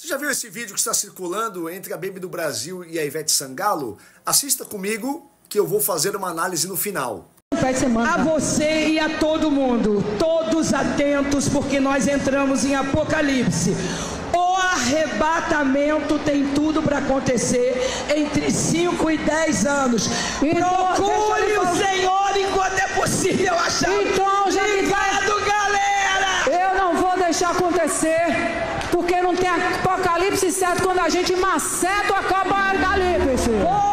Você já viu esse vídeo que está circulando entre a Baby do Brasil e a Ivete Sangalo? Assista comigo que eu vou fazer uma análise no final. A você e a todo mundo, todos atentos, porque nós entramos em Apocalipse. O arrebatamento tem tudo para acontecer entre 5 e 10 anos. Então, Procure o Senhor enquanto é possível achar. Então, já vai- Ligado, galera! Eu não vou deixar acontecer, porque não tem apocalipse certo quando a gente maceta o apocalipse. Bora!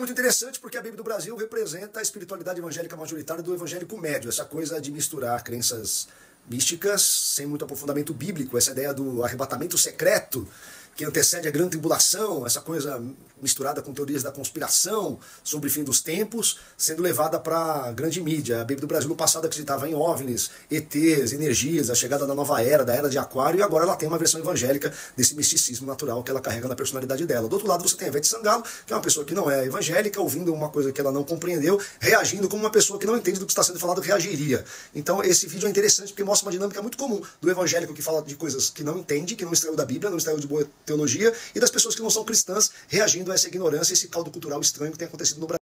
Muito interessante porque a Bíblia do Brasil representa a espiritualidade evangélica majoritária do evangélico médio, essa coisa de misturar crenças místicas sem muito aprofundamento bíblico, essa ideia do arrebatamento secreto que antecede a grande tribulação, essa coisa misturada com teorias da conspiração sobre o fim dos tempos, sendo levada para a grande mídia. A Bíblia do Brasil no passado acreditava em OVNIs, ETs, energias, a chegada da nova era, da era de aquário, e agora ela tem uma versão evangélica desse misticismo natural que ela carrega na personalidade dela. Do outro lado você tem a Ivete Sangalo, que é uma pessoa que não é evangélica, ouvindo uma coisa que ela não compreendeu, reagindo como uma pessoa que não entende do que está sendo falado, reagiria. Então esse vídeo é interessante porque mostra uma dinâmica muito comum do evangélico que fala de coisas que não entende, que não extraiu da Bíblia, não extraiu de boa teologia, e das pessoas que não são cristãs reagindo essa ignorância, esse caldo cultural estranho que tem acontecido no Brasil.